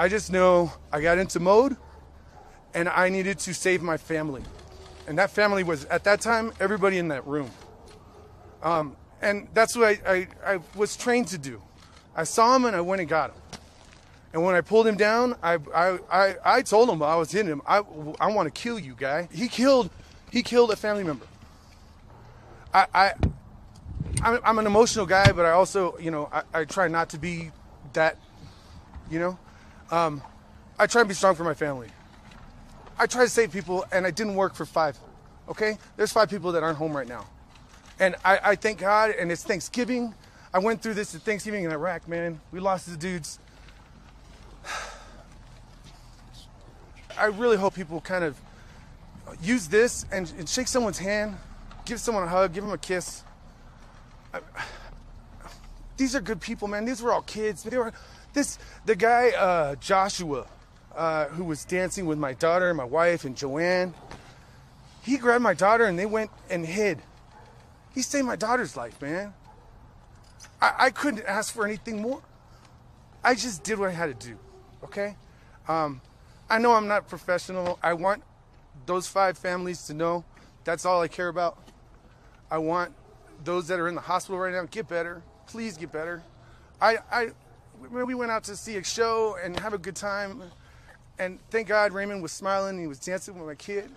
I just know I got into mode and I needed to save my family. And that family was, at that time, everybody in that room. Um, and that's what I, I, I was trained to do. I saw him and I went and got him. And when I pulled him down, I, I, I, I told him I was hitting him. I, I want to kill you, guy. He killed, he killed a family member. I, I, I'm, I'm an emotional guy, but I also, you know, I, I try not to be that, you know. Um, I try and be strong for my family. I try to save people, and I didn't work for five. Okay, there's five people that aren't home right now, and I, I thank God. And it's Thanksgiving. I went through this at Thanksgiving in Iraq, man. We lost the dudes. I really hope people kind of use this and, and shake someone's hand, give someone a hug, give them a kiss. I, these are good people, man. These were all kids. They were this the guy uh, Joshua, uh, who was dancing with my daughter, and my wife, and Joanne. He grabbed my daughter and they went and hid. He saved my daughter's life, man. I, I couldn't ask for anything more. I just did what I had to do. Okay. Um, I know I'm not professional. I want those five families to know that's all I care about. I want those that are in the hospital right now get better. Please get better. I, I, we went out to see a show and have a good time, and thank God Raymond was smiling. He was dancing with my kid,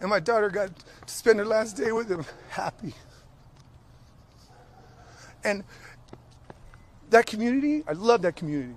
and my daughter got to spend her last day with him happy. And that community, I love that community.